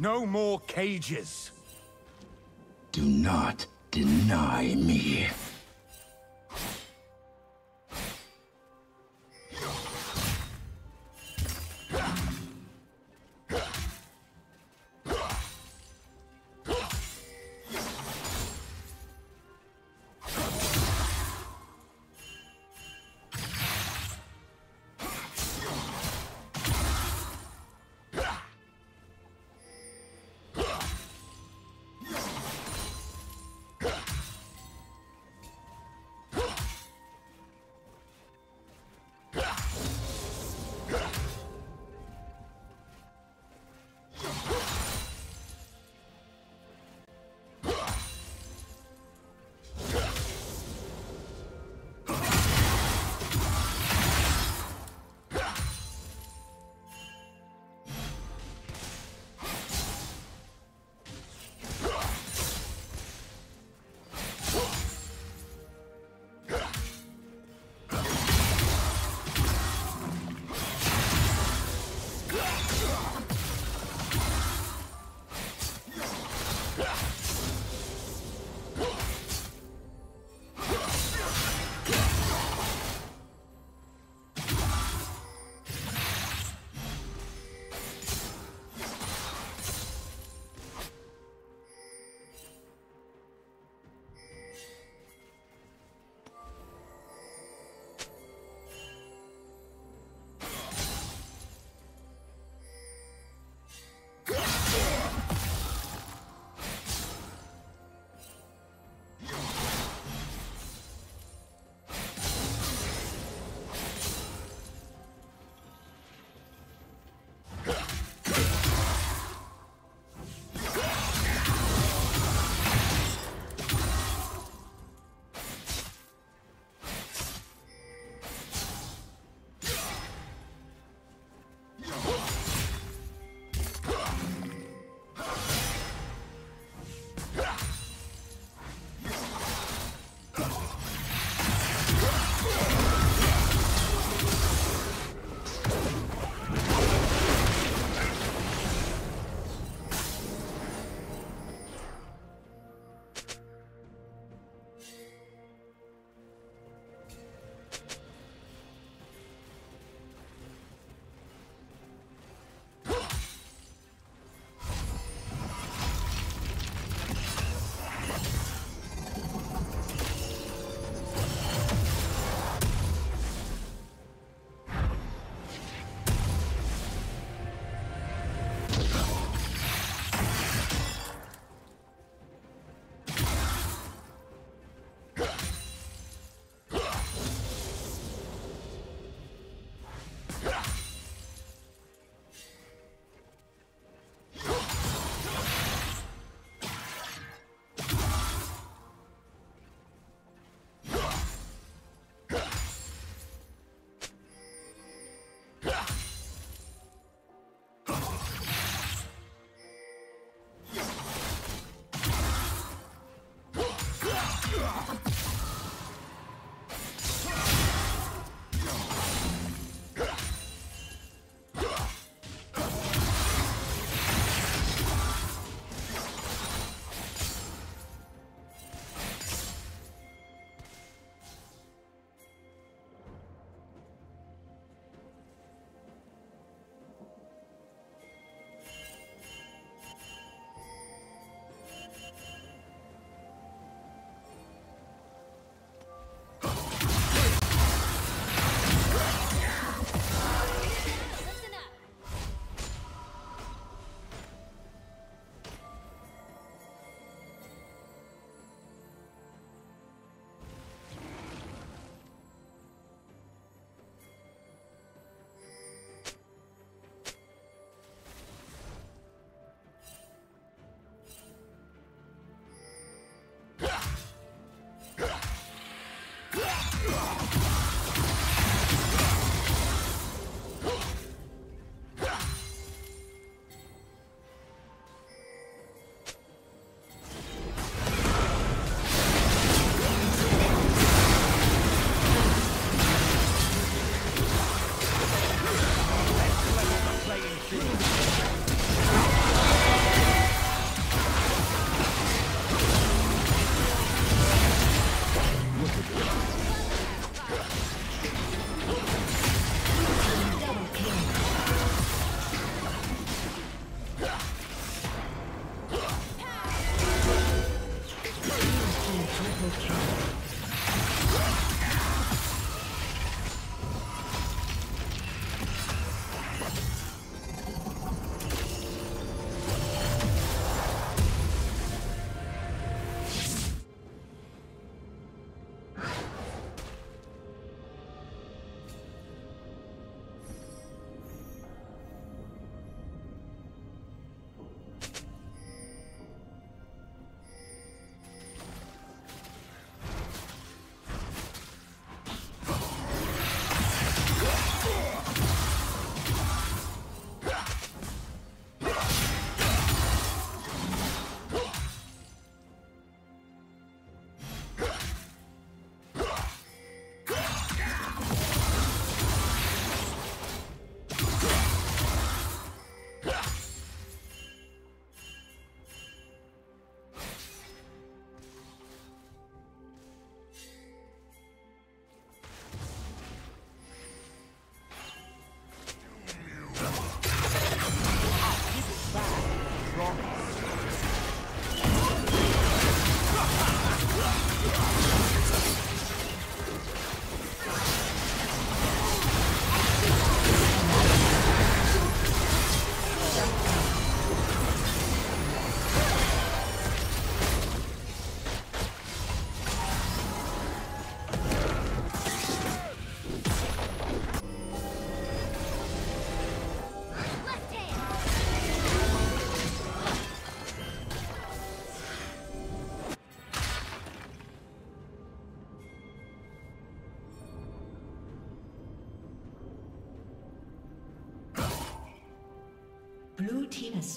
No more cages. Do not deny me.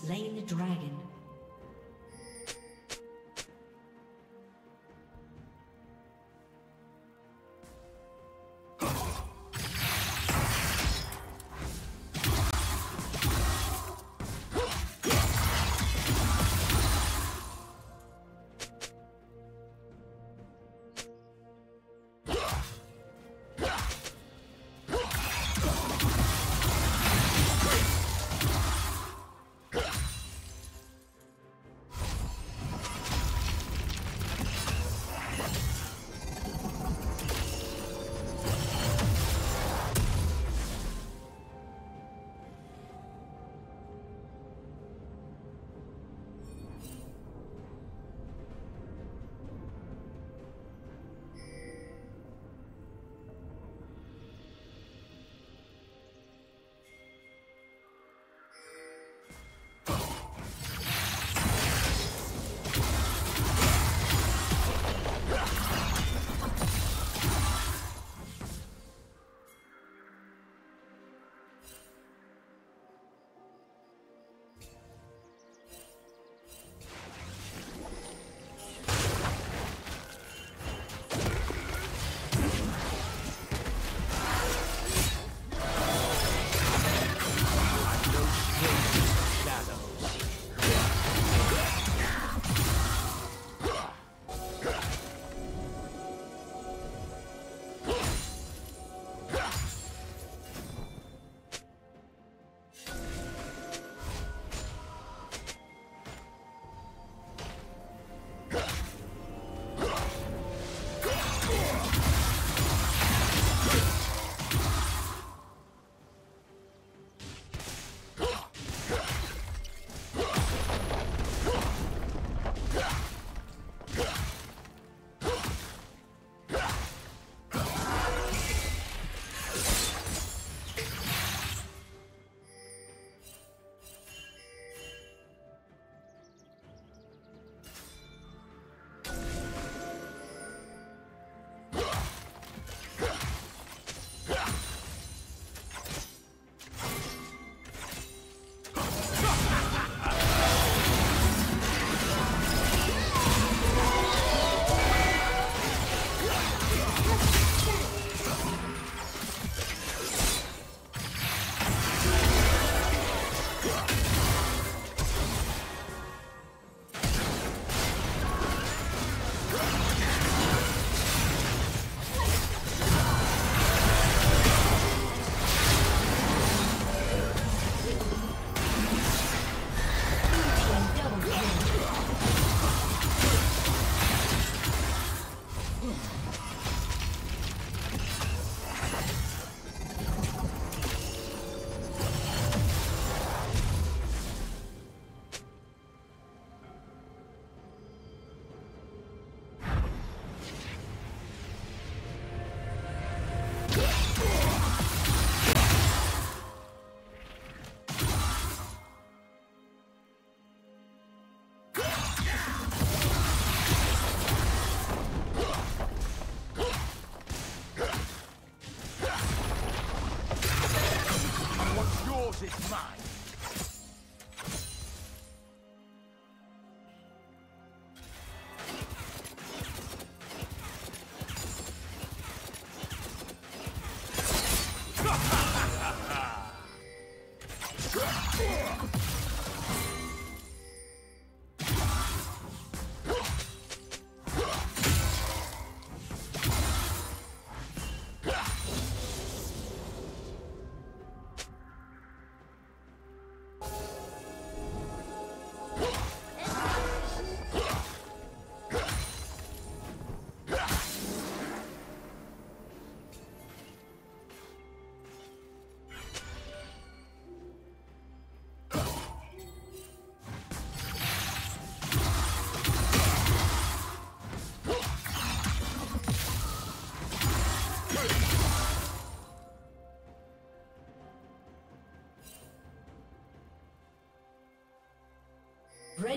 Slain the dragon.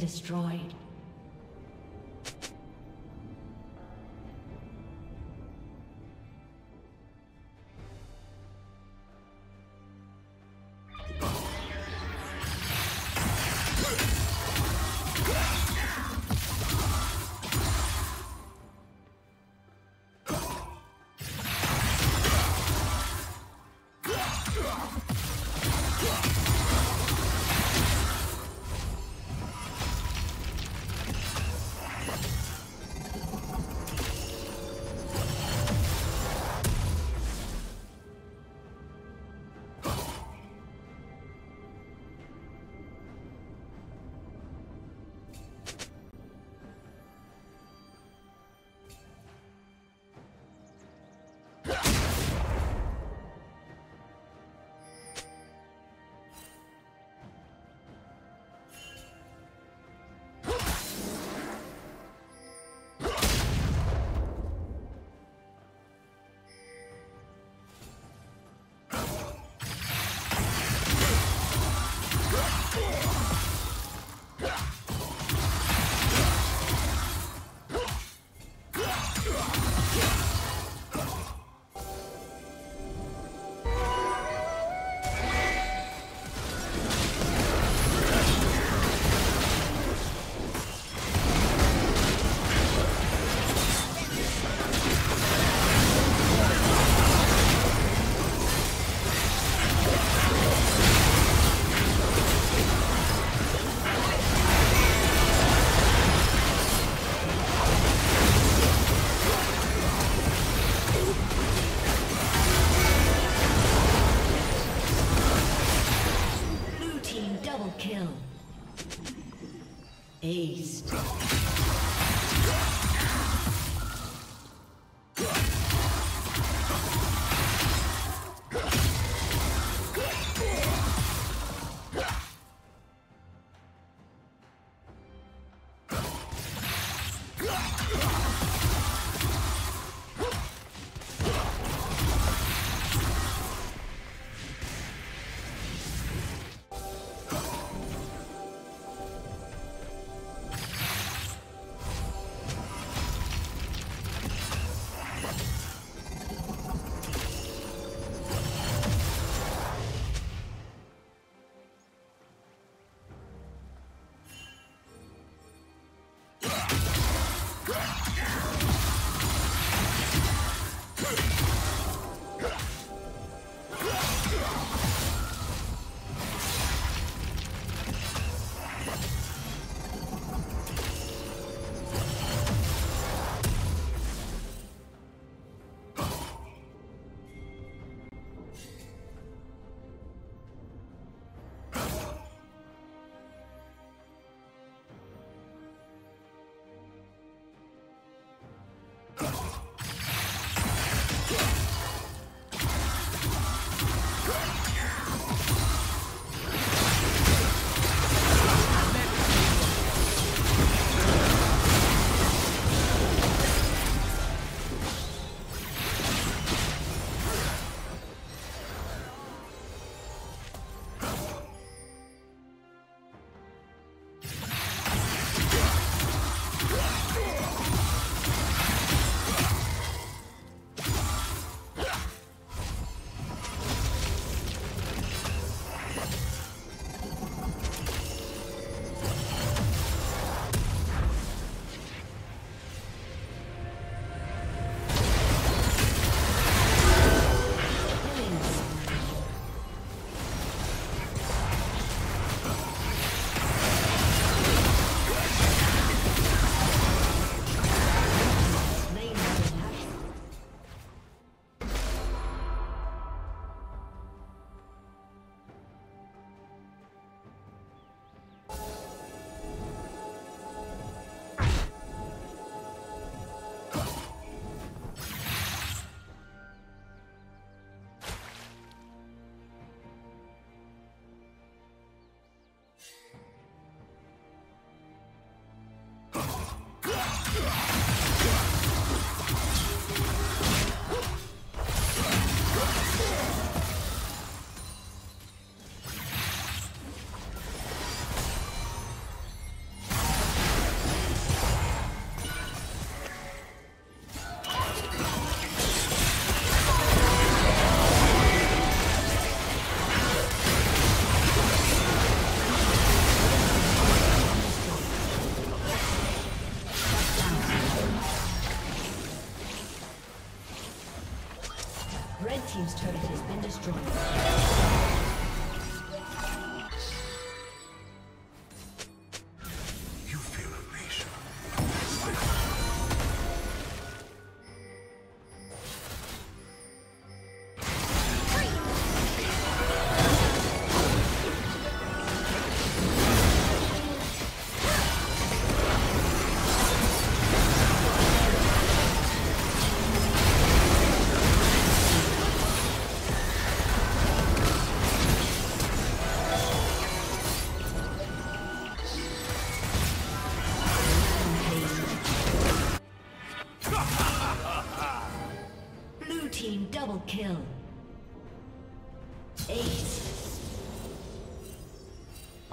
Destroyed.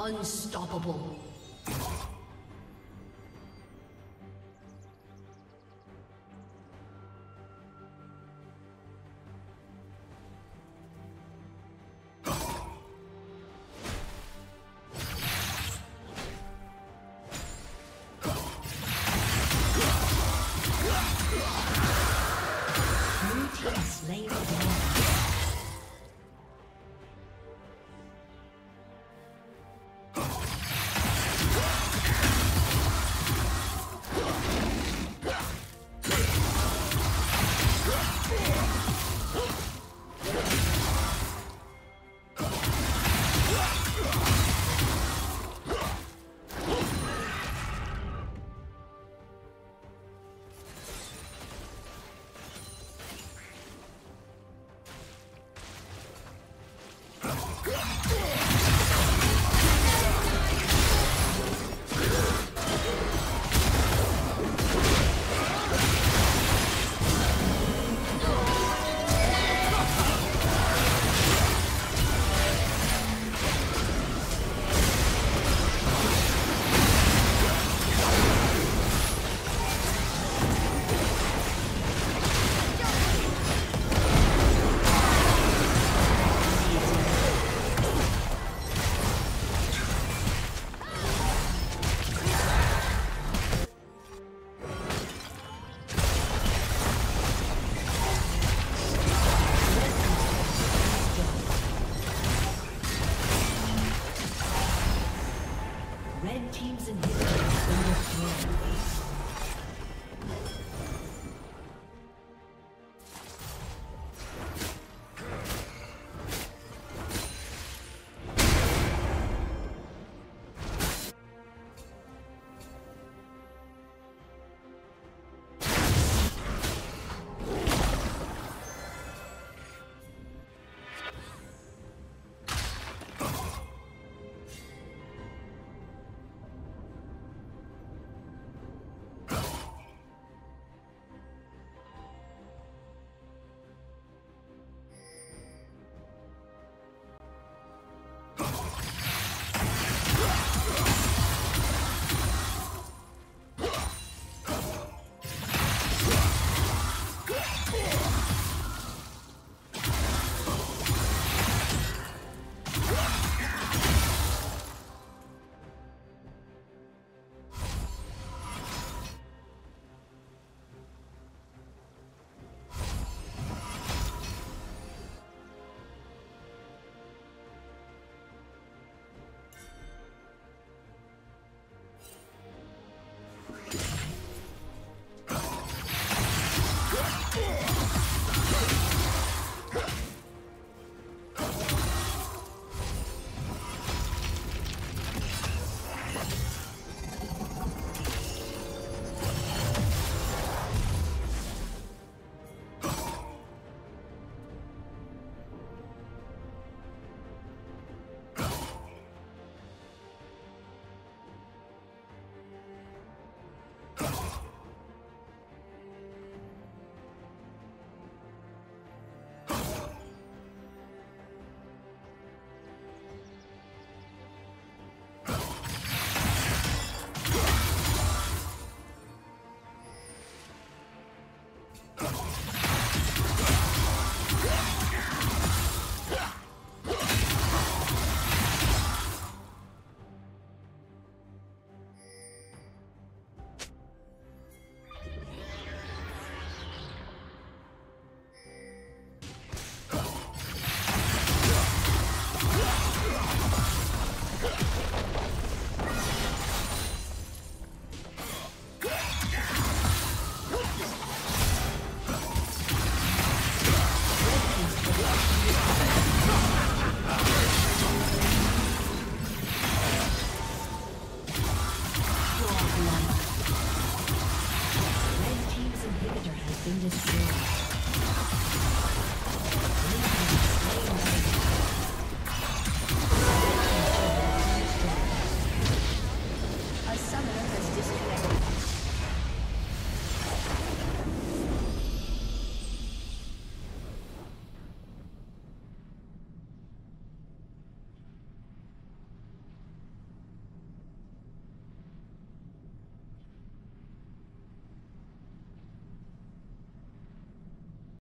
Unstoppable.